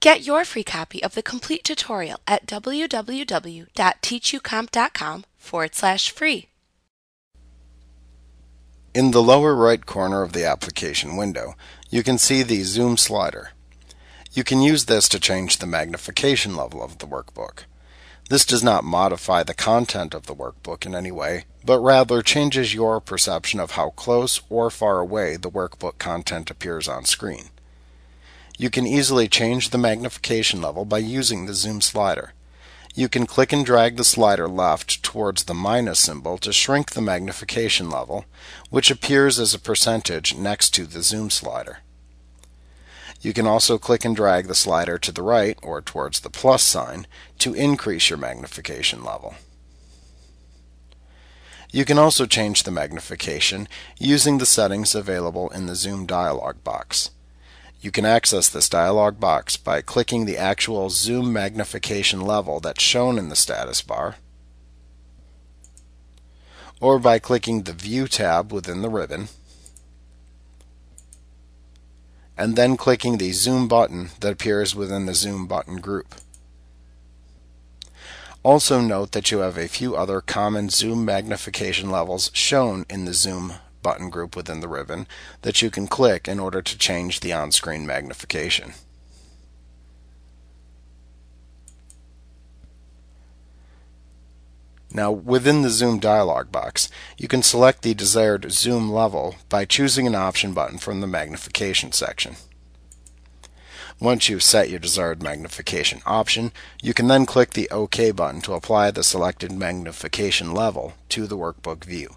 Get your free copy of the complete tutorial at www.teachucomp.com forward slash free. In the lower right corner of the application window, you can see the Zoom slider. You can use this to change the magnification level of the workbook. This does not modify the content of the workbook in any way, but rather changes your perception of how close or far away the workbook content appears on screen. You can easily change the magnification level by using the zoom slider. You can click and drag the slider left towards the minus symbol to shrink the magnification level, which appears as a percentage next to the zoom slider. You can also click and drag the slider to the right or towards the plus sign to increase your magnification level. You can also change the magnification using the settings available in the Zoom dialog box. You can access this dialog box by clicking the actual zoom magnification level that's shown in the status bar, or by clicking the View tab within the ribbon, and then clicking the Zoom button that appears within the Zoom button group. Also note that you have a few other common zoom magnification levels shown in the Zoom button group within the ribbon that you can click in order to change the on-screen magnification. Now, within the Zoom dialog box, you can select the desired zoom level by choosing an option button from the magnification section. Once you've set your desired magnification option, you can then click the OK button to apply the selected magnification level to the workbook view.